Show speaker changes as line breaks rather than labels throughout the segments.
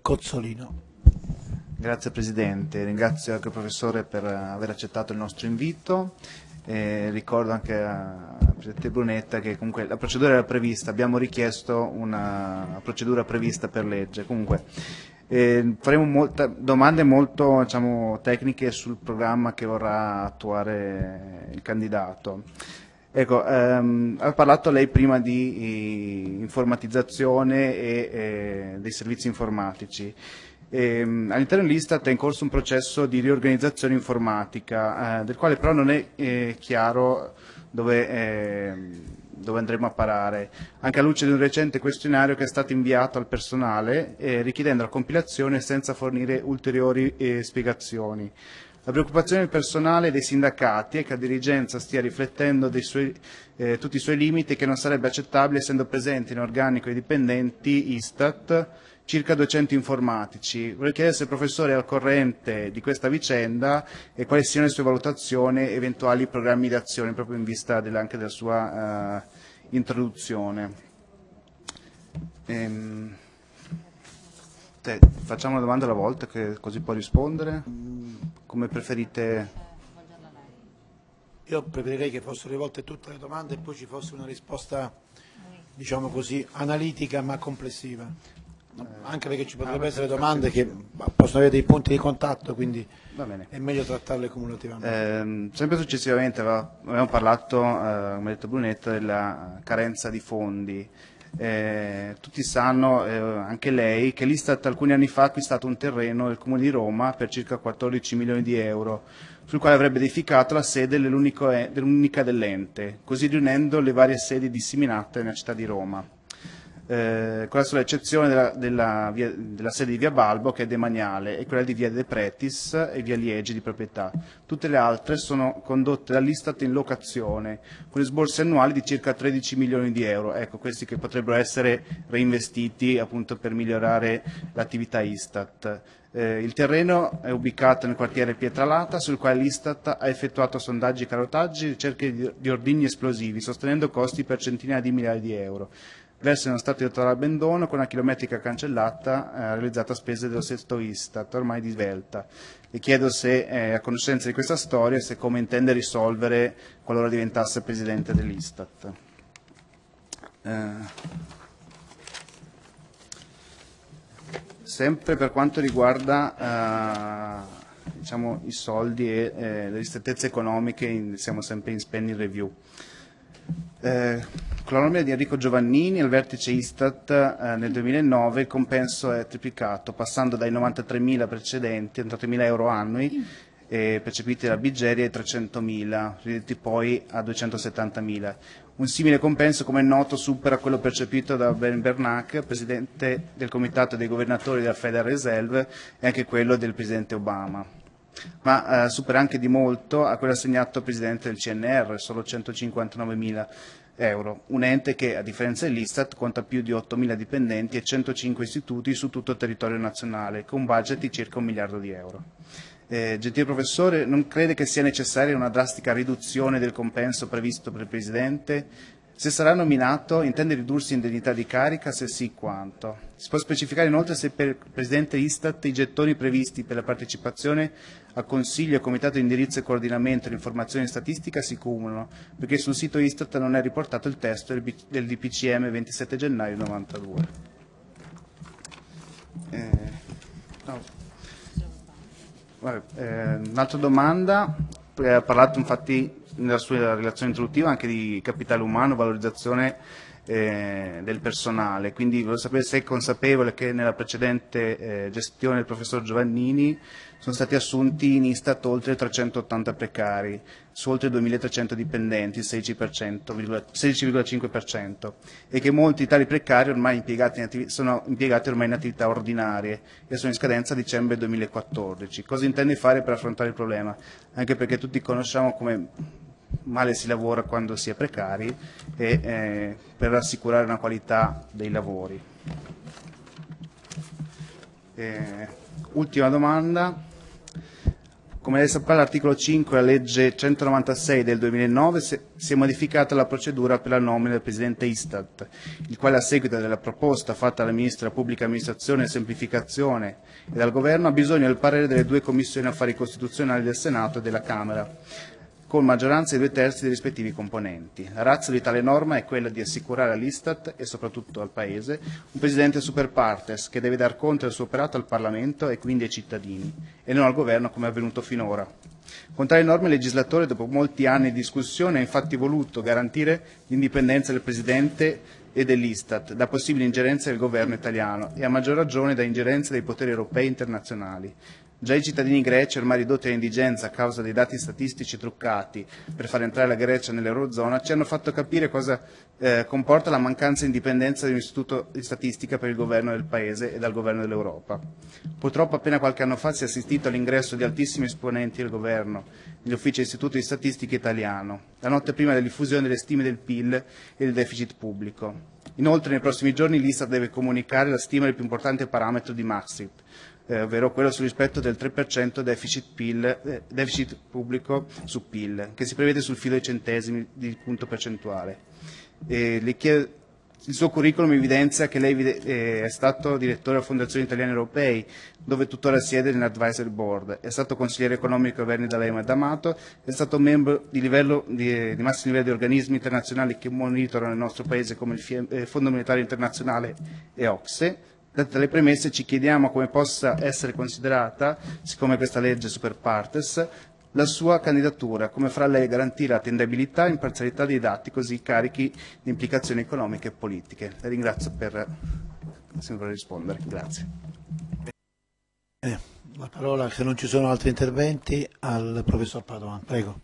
Cozzolino.
Grazie Presidente, ringrazio anche il Professore per aver accettato il nostro invito. Eh, ricordo anche al Presidente Brunetta che comunque la procedura era prevista, abbiamo richiesto una procedura prevista per legge. Comunque, eh, faremo molta, domande molto diciamo, tecniche sul programma che vorrà attuare il candidato. Ecco, ehm, ha parlato lei prima di informatizzazione e eh, dei servizi informatici. Ehm, all'interno dell'Istat è in corso un processo di riorganizzazione informatica, eh, del quale però non è eh, chiaro dove, eh, dove, andremo a parare, anche a luce di un recente questionario che è stato inviato al personale eh, richiedendo la compilazione senza fornire ulteriori eh, spiegazioni. La preoccupazione del personale e dei sindacati è che la dirigenza stia riflettendo suoi, eh, tutti i suoi limiti e che non sarebbe accettabile essendo presenti in organico i dipendenti Istat circa 200 informatici. Vorrei chiedere se il professore è al corrente di questa vicenda e quali siano le sue valutazioni e eventuali programmi di azione proprio in vista della, anche della sua uh, introduzione. Ehm, te, facciamo una domanda alla volta così può rispondere. Come preferite?
Io preferirei che fossero rivolte tutte le domande e poi ci fosse una risposta, diciamo così, analitica ma complessiva. Anche perché ci potrebbero essere domande che possono avere dei punti di contatto, quindi è meglio trattarle cumulativamente.
Eh, sempre successivamente avevamo parlato, eh, come ha detto Brunetta, della carenza di fondi. Eh, tutti sanno, eh, anche lei, che l'Istat alcuni anni fa ha acquistato un terreno del Comune di Roma per circa 14 milioni di euro, sul quale avrebbe edificato la sede dell'unica dell'ente, così riunendo le varie sedi disseminate nella città di Roma con la sola eccezione della, della, via, della, sede di via Balbo che è demaniale e quella di via De Pretis e via Liegi di proprietà. Tutte le altre sono condotte dall'Istat in locazione con sborsi annuali di circa 13 milioni di euro, ecco questi che potrebbero essere reinvestiti appunto per migliorare l'attività Istat. Eh, il terreno è ubicato nel quartiere Pietralata, sul quale l'Istat ha effettuato sondaggi e carotaggi ricerche di, di ordigni esplosivi, sostenendo costi per centinaia di migliaia di euro versa in uno stato di totale abbandono con una chilometrica cancellata eh, realizzata a spese dello stesso Istat, ormai di svelta. Le chiedo se è a conoscenza di questa storia e se come intende risolvere qualora diventasse Presidente dell'Istat. Eh, sempre per quanto riguarda eh, diciamo, i soldi e eh, le ristrettezze economiche, in, siamo sempre in spending review. Eh, con la nomina di Enrico Giovannini al vertice Istat eh, nel 2009 il compenso è triplicato, passando dai 93.000 precedenti, 93.000 euro annui eh, percepiti dalla Bigeria ai 300.000, ridotti poi a 270.000. Un simile compenso, come è noto, supera quello percepito da Ben Bernanke, presidente del Comitato dei Governatori della Federal Reserve, e anche quello del presidente Obama ma eh, supera anche di molto a quello assegnato al Presidente del CNR, solo 159.000 euro, un ente che, a differenza dell'Istat, conta più di 8.000 dipendenti e 105 istituti su tutto il territorio nazionale, con budget di circa un miliardo di euro. Eh, gentile professore, non crede che sia necessaria una drastica riduzione del compenso previsto per il Presidente? Se sarà nominato, intende ridursi indennità di carica? Se sì, quanto? Si può specificare inoltre se per il Presidente Istat i gettoni previsti per la partecipazione a Consiglio e Comitato di Indirizzo e Coordinamento dell'Informazione Statistica si cumulano, perché sul sito Istat non è riportato il testo del DPCM 27 gennaio 92. Eh, no. eh, un'altra domanda, eh, ha parlato infatti nella sua relazione introduttiva anche di capitale umano, valorizzazione eh, del personale, quindi volevo sapere se è consapevole che nella precedente eh, gestione del professor Giovannini sono stati assunti in Istat oltre 380 precari su oltre 2.300 dipendenti, il 16,5%, e che molti tali precari ormai impiegati sono impiegati ormai in attività ordinarie e sono in scadenza a dicembre 2014. Cosa intende fare per affrontare il problema? Anche perché tutti conosciamo come male si lavora quando si è precari e eh, per assicurare una qualità dei lavori. Eh, ultima domanda. Come lei saprà, l'articolo 5 della legge 196 del 2009 si è modificata la procedura per la nomina del presidente Istat, il quale a seguito della proposta fatta dal Ministro della Pubblica Amministrazione e Semplificazione e dal Governo ha bisogno del parere delle due commissioni affari costituzionali del Senato e della Camera, con maggioranza di due terzi dei rispettivi componenti. La razza di tale norma è quella di assicurare all'Istat e soprattutto al Paese un Presidente super partes che deve dar conto del suo operato al Parlamento e quindi ai cittadini e non al Governo come è avvenuto finora. Con tali norme il legislatore, dopo molti anni di discussione, ha infatti voluto garantire l'indipendenza del Presidente e dell'Istat da possibili ingerenze del governo italiano e a maggior ragione da ingerenze dei poteri europei e internazionali, Già i cittadini greci, ormai ridotti all'indigenza a causa dei dati statistici truccati per far entrare la Grecia nell'Eurozona, ci hanno fatto capire cosa eh, comporta la mancanza di indipendenza di un istituto di statistica per il governo del Paese e dal governo dell'Europa. Purtroppo appena qualche anno fa si è assistito all'ingresso di altissimi esponenti del governo negli uffici dell'Istituto di Statistica italiano, la notte prima della diffusione delle stime del PIL e del deficit pubblico. Inoltre nei prossimi giorni l'Istat deve comunicare la stima del più importante parametro di Maastricht, eh, ovvero quello sul rispetto del 3% deficit, PIL, eh, deficit pubblico su PIL, che si prevede sul filo dei centesimi di punto percentuale. Chiedo, il suo curriculum evidenzia che lei eh, è stato direttore della Fondazione Italiani Europei, dove tuttora siede nell'Advisory Board, è stato consigliere economico ai governi D'Alema e D'Amato, è stato membro di, livello, di, di, massimo livello di organismi internazionali che monitorano il nostro Paese come il eh, Fondo Monetario Internazionale e OXE, Date le premesse ci chiediamo come possa essere considerata, siccome questa legge è super partes, la sua candidatura, come farà lei garantire attendabilità e imparzialità dei dati così carichi di implicazioni economiche e politiche. Le ringrazio per se vuole rispondere. Grazie.
Eh, la parola, se non ci sono altri interventi, al professor Padoan. Prego.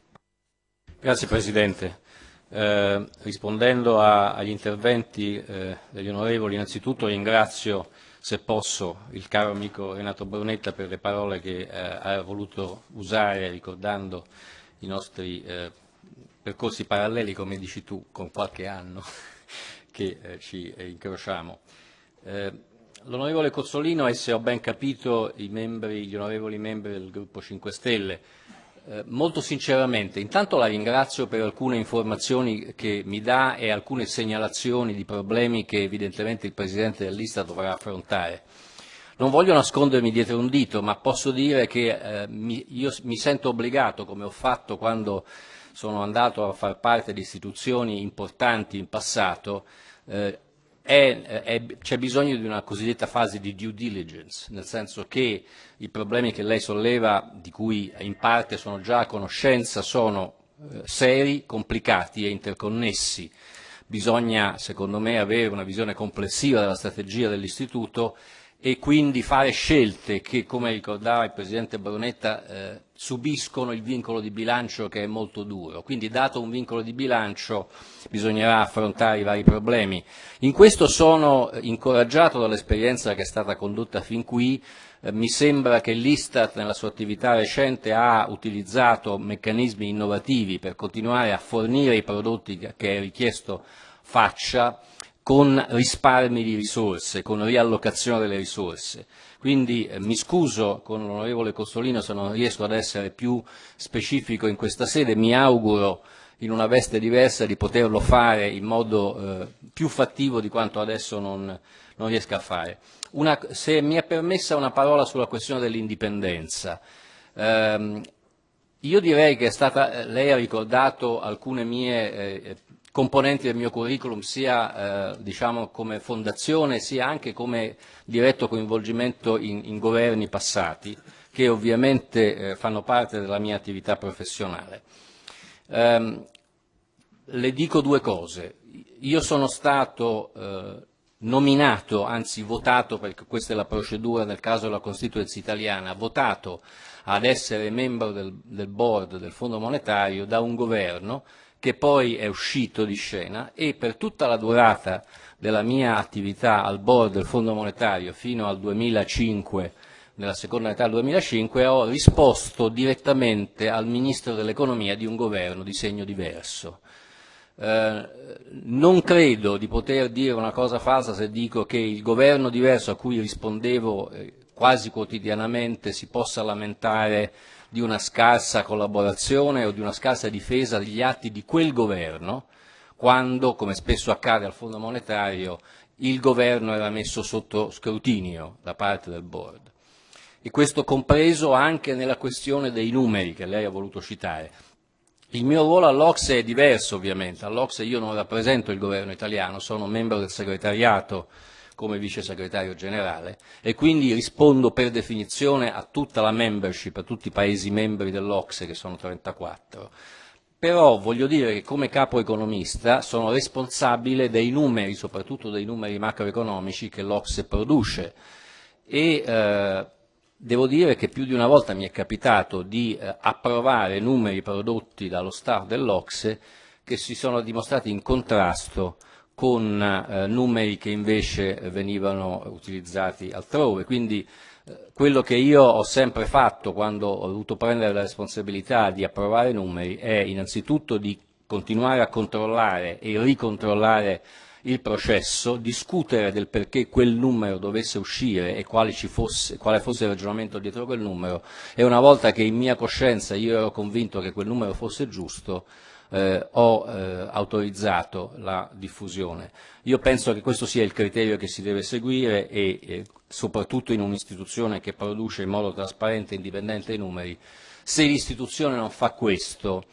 Grazie Presidente. Eh, rispondendo a, agli interventi eh, degli onorevoli, innanzitutto ringrazio, se posso, il caro amico Renato Brunetta per le parole che eh, ha voluto usare ricordando i nostri eh, percorsi paralleli, come dici tu, con qualche anno che eh, ci incrociamo. Eh, l'onorevole Cozzolino e se ho ben capito membri, gli onorevoli membri del gruppo 5 Stelle eh, molto sinceramente, intanto la ringrazio per alcune informazioni che mi dà e alcune segnalazioni di problemi che evidentemente il Presidente dell'Ista dovrà affrontare. Non voglio nascondermi dietro un dito, ma posso dire che eh, mi, io mi sento obbligato, come ho fatto quando sono andato a far parte di istituzioni importanti in passato, eh, c'è bisogno di una cosiddetta fase di due diligence, nel senso che i problemi che lei solleva, di cui in parte sono già a conoscenza, sono eh, seri, complicati e interconnessi. Bisogna, secondo me, avere una visione complessiva della strategia dell'Istituto e quindi fare scelte che, come ricordava il Presidente Brunetta, eh, subiscono il vincolo di bilancio che è molto duro. Quindi dato un vincolo di bilancio bisognerà affrontare i vari problemi. In questo sono incoraggiato dall'esperienza che è stata condotta fin qui, eh, mi sembra che l'Istat nella sua attività recente ha utilizzato meccanismi innovativi per continuare a fornire i prodotti che è richiesto faccia con risparmi di risorse, con riallocazione delle risorse. Quindi eh, mi scuso con l'onorevole Costolino se non riesco ad essere più specifico in questa sede, mi auguro in una veste diversa di poterlo fare in modo eh, più fattivo di quanto adesso non, non riesca a fare. Una, se mi è permessa una parola sulla questione dell'indipendenza. Eh, io direi che stata, eh, lei ha ricordato alcune mie eh, componenti del mio curriculum sia eh, diciamo come fondazione sia anche come diretto coinvolgimento in, in governi passati che ovviamente eh, fanno parte della mia attività professionale. Um, le dico due cose. Io sono stato eh, nominato, anzi votato, perché questa è la procedura nel caso della Costituenza italiana, votato ad essere membro del, del board del Fondo monetario da un governo che poi è uscito di scena e per tutta la durata della mia attività al board del Fondo monetario fino al 2005, nella seconda metà del 2005, ho risposto direttamente al Ministro dell'Economia di un governo di segno diverso. Eh, non credo di poter dire una cosa falsa se dico che il governo diverso a cui rispondevo eh, quasi quotidianamente si possa lamentare di una scarsa collaborazione o di una scarsa difesa degli atti di quel governo, quando, come spesso accade al Fondo monetario, il governo era messo sotto scrutinio da parte del board. E questo compreso anche nella questione dei numeri che lei ha voluto citare. Il mio ruolo all'Ocse è diverso ovviamente, all'Ocse io non rappresento il governo italiano, sono membro del segretariato come vice segretario generale e quindi rispondo per definizione a tutta la membership, a tutti i paesi membri dell'Ocse che sono 34. Però voglio dire che come capo economista sono responsabile dei numeri, soprattutto dei numeri macroeconomici che l'Ocse produce e eh, Devo dire che più di una volta mi è capitato di eh, approvare numeri prodotti dallo staff dell'Ocse che si sono dimostrati in contrasto con eh, numeri che invece venivano utilizzati altrove. Quindi eh, quello che io ho sempre fatto quando ho dovuto prendere la responsabilità di approvare numeri è innanzitutto di continuare a controllare e ricontrollare il processo, discutere del perché quel numero dovesse uscire e quale, fosse, quale, fosse, il ragionamento dietro quel numero e una volta che in mia coscienza io ero convinto che quel numero fosse giusto, eh, ho eh, autorizzato la diffusione. Io penso che questo sia il criterio che si deve seguire e eh, soprattutto in un'istituzione che produce in modo trasparente e indipendente i numeri, se l'istituzione non fa questo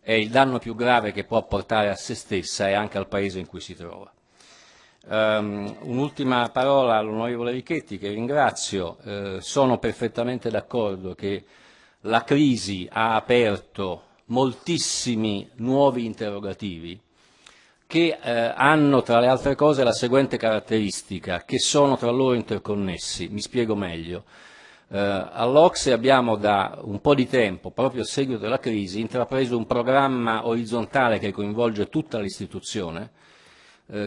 è il danno più grave che può portare a se stessa e anche al Paese in cui si trova. Um, un'ultima parola all'onorevole Richetti che ringrazio, uh, sono perfettamente d'accordo che la crisi ha aperto moltissimi nuovi interrogativi che eh, hanno tra le altre cose la seguente caratteristica, che sono tra loro interconnessi. Mi spiego meglio. Eh, All'Ocse abbiamo da un po' di tempo, proprio a seguito della crisi, intrapreso un programma orizzontale che coinvolge tutta l'istituzione,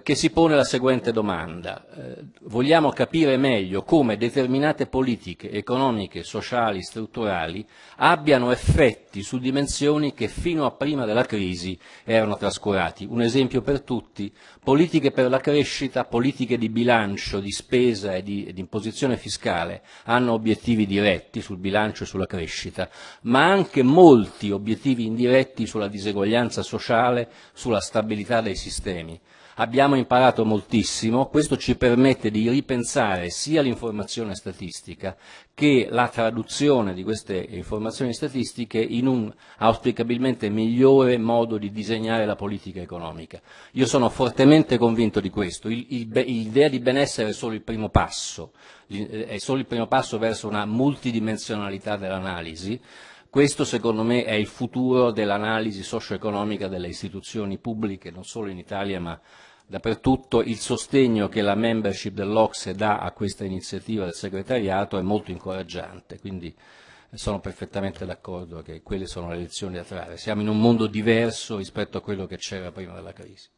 che si pone la seguente domanda. Eh, vogliamo capire meglio come determinate politiche economiche, sociali, strutturali abbiano effetti su dimensioni che fino a prima della crisi erano trascurati. Un esempio per tutti, politiche per la crescita, politiche di bilancio, di spesa e di, di imposizione fiscale hanno obiettivi diretti sul bilancio e sulla crescita, ma anche molti obiettivi indiretti sulla diseguaglianza sociale, sulla stabilità dei sistemi. Abbiamo imparato moltissimo, questo ci permette di ripensare sia l'informazione statistica che la traduzione di queste informazioni statistiche in un auspicabilmente migliore modo di disegnare la politica economica. Io sono fortemente convinto di questo, l'idea di benessere è solo il primo passo, è solo il primo passo verso una multidimensionalità dell'analisi, questo secondo me è il futuro dell'analisi socio-economica delle istituzioni pubbliche, non solo in Italia ma dappertutto il sostegno che la membership dell'Ocse dà a questa iniziativa del segretariato è molto incoraggiante, quindi sono perfettamente d'accordo che quelle sono le lezioni da trarre. Siamo in un mondo diverso rispetto a quello che c'era prima della crisi.